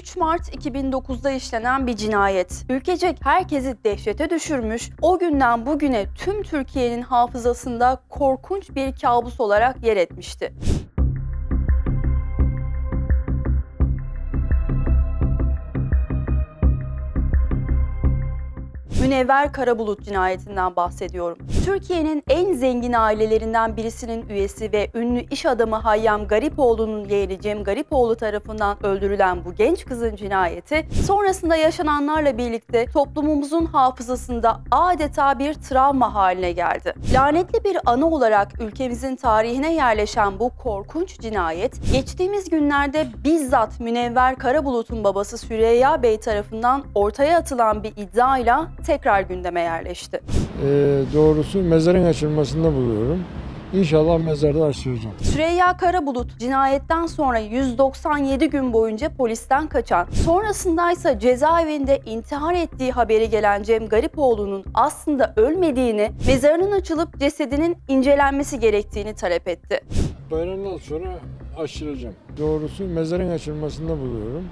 3 Mart 2009'da işlenen bir cinayet. Ülkecek herkesi dehşete düşürmüş, o günden bugüne tüm Türkiye'nin hafızasında korkunç bir kabus olarak yer etmişti. Münevver Karabulut cinayetinden bahsediyorum. Türkiye'nin en zengin ailelerinden birisinin üyesi ve ünlü iş adamı Hayyam Garipoğlu'nun yeğeni Cem Garipoğlu tarafından öldürülen bu genç kızın cinayeti sonrasında yaşananlarla birlikte toplumumuzun hafızasında adeta bir travma haline geldi. Lanetli bir anı olarak ülkemizin tarihine yerleşen bu korkunç cinayet geçtiğimiz günlerde bizzat Münevver Karabulut'un babası Süreyya Bey tarafından ortaya atılan bir iddiayla tekrar gündeme yerleşti. Ee, doğrusu mezarın açılmasında buluyorum. İnşallah mezarda açılacağım. Süreyya Karabulut cinayetten sonra 197 gün boyunca polisten kaçan, sonrasında ise cezaevinde intihar ettiği haberi gelen Cem Garipoğlu'nun aslında ölmediğini, mezarının açılıp cesedinin incelenmesi gerektiğini talep etti. Bayramdan sonra açılacağım. Doğrusu mezarın açılmasında buluyorum.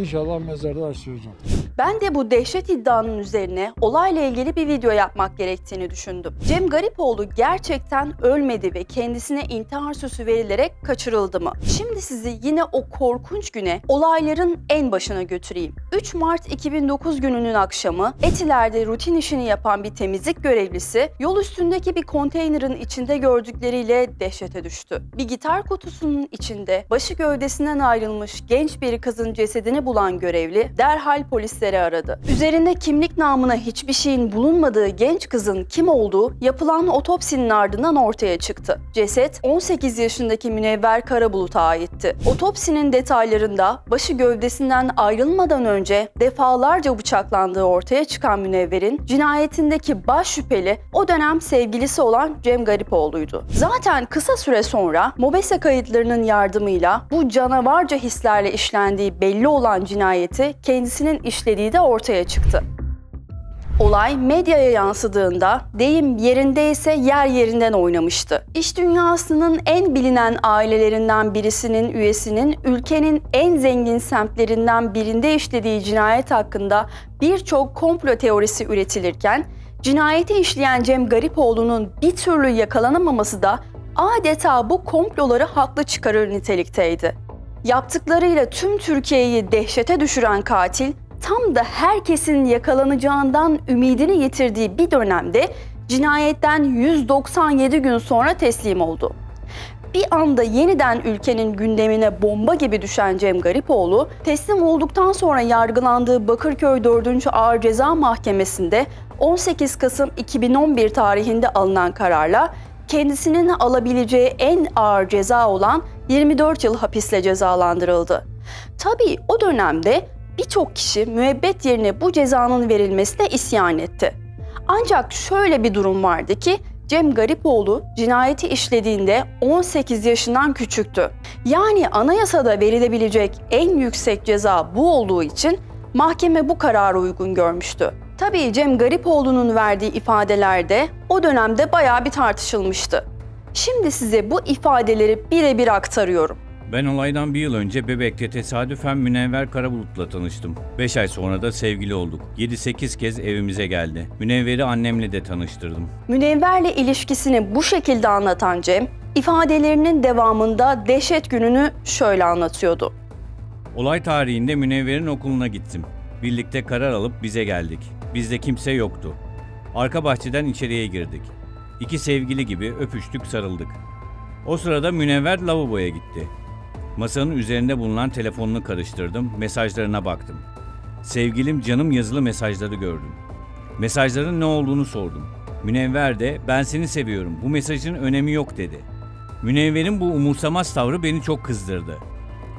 İnşallah mezarda açılacağım. Ben de bu dehşet iddianın üzerine olayla ilgili bir video yapmak gerektiğini düşündüm. Cem Garipoğlu gerçekten ölmedi ve kendisine intihar süsü verilerek kaçırıldı mı? Şimdi sizi yine o korkunç güne, olayların en başına götüreyim. 3 Mart 2009 gününün akşamı Etiler'de rutin işini yapan bir temizlik görevlisi yol üstündeki bir konteynerin içinde gördükleriyle dehşete düştü. Bir gitar kutusunun içinde başı gövdesinden ayrılmış genç bir kızın cesedini bulan görevli derhal polisleri aradı. Üzerinde kimlik namına hiçbir şeyin bulunmadığı genç kızın kim olduğu yapılan otopsinin ardından ortaya çıktı. Ceset 18 yaşındaki Münevver Karabulut'a aitti. Otopsinin detaylarında başı gövdesinden ayrılmadan önce defalarca bıçaklandığı ortaya çıkan Münevver'in cinayetindeki baş şüpheli o dönem sevgilisi olan Cem Garipoğlu'ydu. Zaten kısa süre sonra MOBESE kayıtlarının yardımıyla bu canavarca hislerle işlendiği belli olan cinayeti kendisinin işlediği de ortaya çıktı. Olay medyaya yansıdığında deyim yerindeyse yer yerinden oynamıştı. İş dünyasının en bilinen ailelerinden birisinin üyesinin ülkenin en zengin semtlerinden birinde işlediği cinayet hakkında birçok komplo teorisi üretilirken cinayeti işleyen Cem Garipoğlu'nun bir türlü yakalanamaması da adeta bu komploları haklı çıkarır nitelikteydi. Yaptıklarıyla tüm Türkiye'yi dehşete düşüren katil tam da herkesin yakalanacağından ümidini yitirdiği bir dönemde cinayetten 197 gün sonra teslim oldu. Bir anda yeniden ülkenin gündemine bomba gibi düşen Cem Garipoğlu, teslim olduktan sonra yargılandığı Bakırköy 4. Ağır Ceza Mahkemesi'nde 18 Kasım 2011 tarihinde alınan kararla kendisinin alabileceği en ağır ceza olan 24 yıl hapisle cezalandırıldı. Tabii o dönemde birçok kişi müebbet yerine bu cezanın verilmesine isyan etti. Ancak şöyle bir durum vardı ki Cem Garipoğlu cinayeti işlediğinde 18 yaşından küçüktü. Yani anayasada verilebilecek en yüksek ceza bu olduğu için mahkeme bu kararı uygun görmüştü. Tabii Cem Garipoğlu'nun verdiği ifadelerde o dönemde bayağı bir tartışılmıştı. Şimdi size bu ifadeleri birebir aktarıyorum. Ben olaydan bir yıl önce Bebek'te tesadüfen Münevver Karabulut'la tanıştım. 5 ay sonra da sevgili olduk. 7-8 kez evimize geldi. Münevver'i annemle de tanıştırdım. Münevver'le ilişkisini bu şekilde anlatan Cem, ifadelerinin devamında dehşet gününü şöyle anlatıyordu. Olay tarihinde Münevver'in okuluna gittim. Birlikte karar alıp bize geldik. Bizde kimse yoktu. Arka bahçeden içeriye girdik. İki sevgili gibi öpüştük sarıldık. O sırada Münevver lavaboya gitti. Masanın üzerinde bulunan telefonunu karıştırdım, mesajlarına baktım. Sevgilim canım yazılı mesajları gördüm. Mesajların ne olduğunu sordum. Münevver de ben seni seviyorum, bu mesajın önemi yok dedi. Münevver'in bu umursamaz tavrı beni çok kızdırdı.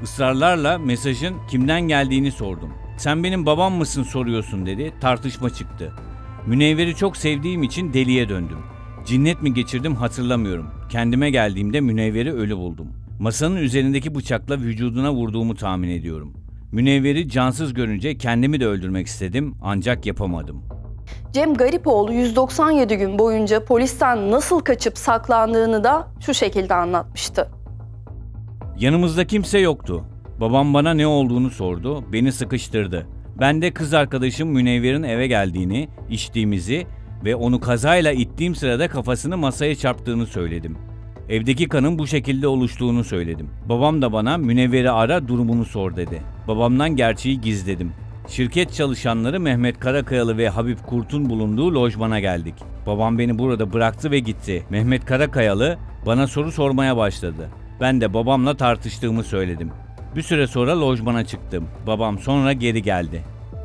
Israrlarla mesajın kimden geldiğini sordum. Sen benim babam mısın soruyorsun dedi, tartışma çıktı. Münevver'i çok sevdiğim için deliye döndüm. Cinnet mi geçirdim hatırlamıyorum. Kendime geldiğimde Münevver'i ölü buldum. Masanın üzerindeki bıçakla vücuduna vurduğumu tahmin ediyorum. Münevver'i cansız görünce kendimi de öldürmek istedim ancak yapamadım. Cem Garipoğlu 197 gün boyunca polisten nasıl kaçıp saklandığını da şu şekilde anlatmıştı. Yanımızda kimse yoktu. Babam bana ne olduğunu sordu, beni sıkıştırdı. Ben de kız arkadaşım Münevver'in eve geldiğini, içtiğimizi ve onu kazayla ittiğim sırada kafasını masaya çarptığını söyledim. Evdeki kanın bu şekilde oluştuğunu söyledim. Babam da bana Münevver'i ara durumunu sor dedi. Babamdan gerçeği gizledim. Şirket çalışanları Mehmet Karakayalı ve Habib Kurt'un bulunduğu lojmana geldik. Babam beni burada bıraktı ve gitti. Mehmet Karakayalı bana soru sormaya başladı. Ben de babamla tartıştığımı söyledim. Bir süre sonra lojmana çıktım. Babam sonra geri geldi.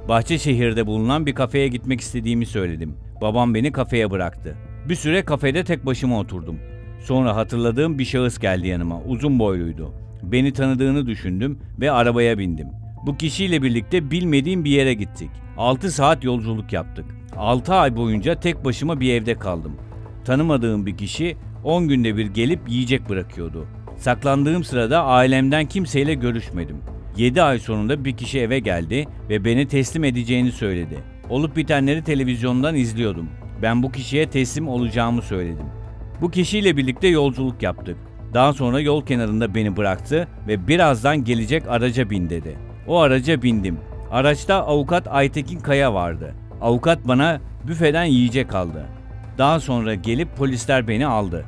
Bahçeşehir'de bulunan bir kafeye gitmek istediğimi söyledim. Babam beni kafeye bıraktı. Bir süre kafede tek başıma oturdum. Sonra hatırladığım bir şahıs geldi yanıma. Uzun boyluydu. Beni tanıdığını düşündüm ve arabaya bindim. Bu kişiyle birlikte bilmediğim bir yere gittik. 6 saat yolculuk yaptık. 6 ay boyunca tek başıma bir evde kaldım. Tanımadığım bir kişi 10 günde bir gelip yiyecek bırakıyordu. Saklandığım sırada ailemden kimseyle görüşmedim. 7 ay sonunda bir kişi eve geldi ve beni teslim edeceğini söyledi. Olup bitenleri televizyondan izliyordum. Ben bu kişiye teslim olacağımı söyledim. Bu kişiyle birlikte yolculuk yaptık. Daha sonra yol kenarında beni bıraktı ve birazdan gelecek araca bin dedi. O araca bindim. Araçta avukat Aytekin Kaya vardı. Avukat bana büfeden yiyecek aldı. Daha sonra gelip polisler beni aldı.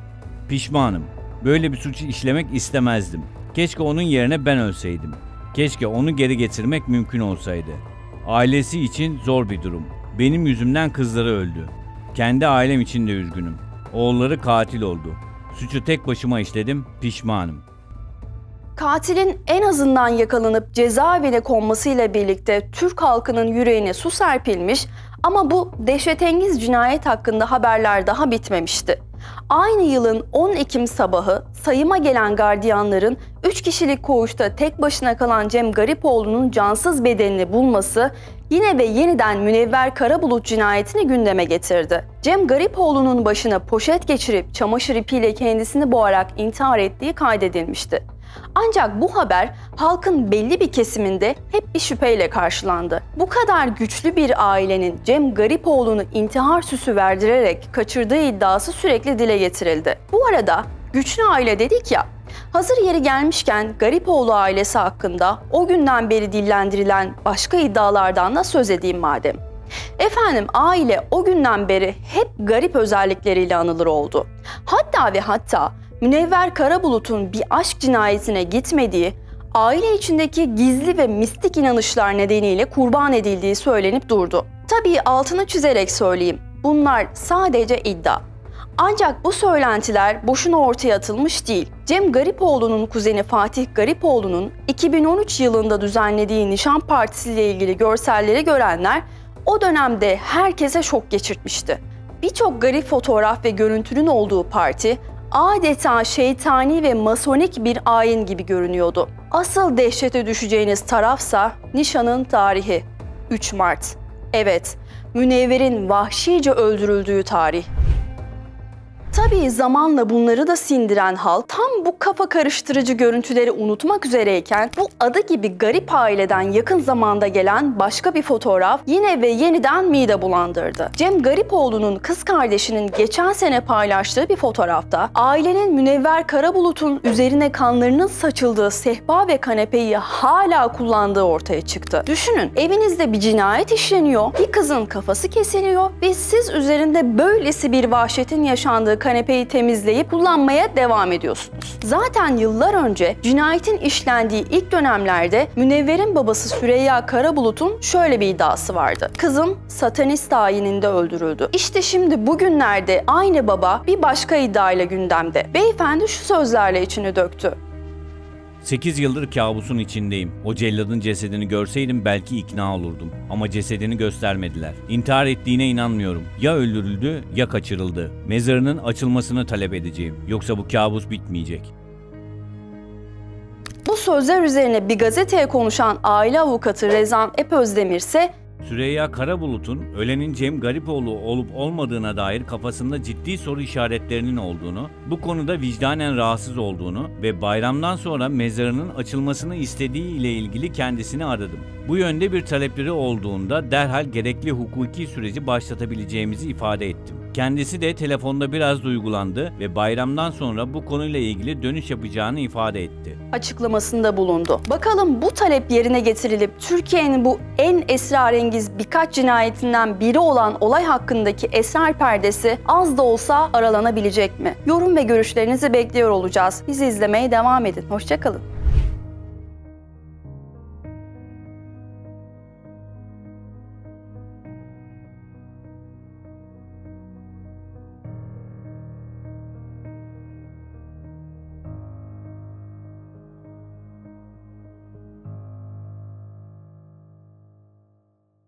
Pişmanım. Böyle bir suçu işlemek istemezdim. Keşke onun yerine ben ölseydim. Keşke onu geri getirmek mümkün olsaydı. Ailesi için zor bir durum. Benim yüzümden kızları öldü. Kendi ailem için de üzgünüm. Oğulları katil oldu. Suçu tek başıma işledim, pişmanım. Katilin en azından yakalanıp cezaevine konmasıyla birlikte Türk halkının yüreğine su serpilmiş ama bu dehşetengiz cinayet hakkında haberler daha bitmemişti. Aynı yılın 10 Ekim sabahı sayıma gelen gardiyanların 3 kişilik koğuşta tek başına kalan Cem Garipoğlu'nun cansız bedenini bulması yine ve yeniden Münevver Karabulut cinayetini gündeme getirdi. Cem Garipoğlu'nun başına poşet geçirip çamaşır ipiyle kendisini boğarak intihar ettiği kaydedilmişti. Ancak bu haber halkın belli bir kesiminde hep bir şüpheyle karşılandı. Bu kadar güçlü bir ailenin Cem Garipoğlu'nu intihar süsü verdirerek kaçırdığı iddiası sürekli dile getirildi. Bu arada güçlü aile dedik ya, Hazır yeri gelmişken Garipoğlu ailesi hakkında o günden beri dillendirilen başka iddialardan da söz edeyim madem. Efendim aile o günden beri hep garip özellikleriyle anılır oldu. Hatta ve hatta Münevver Karabulut'un bir aşk cinayetine gitmediği, aile içindeki gizli ve mistik inanışlar nedeniyle kurban edildiği söylenip durdu. Tabii altını çizerek söyleyeyim, bunlar sadece iddia. Ancak bu söylentiler boşuna ortaya atılmış değil. Cem Garipoğlu'nun kuzeni Fatih Garipoğlu'nun 2013 yılında düzenlediği nişan partisiyle ilgili görselleri görenler o dönemde herkese şok geçirtmişti. Birçok garip fotoğraf ve görüntünün olduğu parti adeta şeytani ve masonik bir ayin gibi görünüyordu. Asıl dehşete düşeceğiniz tarafsa nişanın tarihi. 3 Mart. Evet, Münevver'in vahşice öldürüldüğü tarih. Tabii zamanla bunları da sindiren halk tam bu kafa karıştırıcı görüntüleri unutmak üzereyken bu adı gibi garip aileden yakın zamanda gelen başka bir fotoğraf yine ve yeniden mide bulandırdı. Cem Garipoğlu'nun kız kardeşinin geçen sene paylaştığı bir fotoğrafta ailenin Münevver Karabulut'un üzerine kanlarının saçıldığı sehpa ve kanepeyi hala kullandığı ortaya çıktı. Düşünün evinizde bir cinayet işleniyor, bir kızın kafası kesiliyor ve siz üzerinde böylesi bir vahşetin yaşandığı kanepeyi temizleyip kullanmaya devam ediyorsunuz. Zaten yıllar önce cinayetin işlendiği ilk dönemlerde Münevver'in babası Süreyya Karabulut'un şöyle bir iddiası vardı. Kızım satanist ayininde öldürüldü. İşte şimdi bugünlerde aynı baba bir başka iddiayla gündemde. Beyefendi şu sözlerle içini döktü. 8 yıldır kabusun içindeyim. O celladın cesedini görseydim belki ikna olurdum. Ama cesedini göstermediler. İntihar ettiğine inanmıyorum. Ya öldürüldü ya kaçırıldı. Mezarının açılmasını talep edeceğim. Yoksa bu kabus bitmeyecek. Bu sözler üzerine bir gazeteye konuşan aile avukatı Rezan Epözdemir ise Süreyya Karabulut'un ölenin Cem Garipoğlu olup olmadığına dair kafasında ciddi soru işaretlerinin olduğunu, bu konuda vicdanen rahatsız olduğunu ve bayramdan sonra mezarının açılmasını istediği ile ilgili kendisini aradım. Bu yönde bir talepleri olduğunda derhal gerekli hukuki süreci başlatabileceğimizi ifade ettim. Kendisi de telefonda biraz duygulandı ve bayramdan sonra bu konuyla ilgili dönüş yapacağını ifade etti. açıklamasında bulundu. Bakalım bu talep yerine getirilip Türkiye'nin bu en esrarengiz birkaç cinayetinden biri olan olay hakkındaki esrar perdesi az da olsa aralanabilecek mi? Yorum ve görüşlerinizi bekliyor olacağız. Bizi izlemeye devam edin. Hoşçakalın.